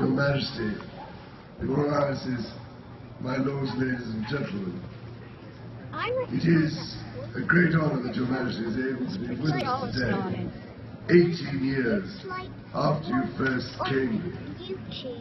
Your Majesty, Your Royal Highnesses, my lords, ladies and gentlemen, it is a great honor that Your Majesty is able to be with us today, 18 years after you first came here.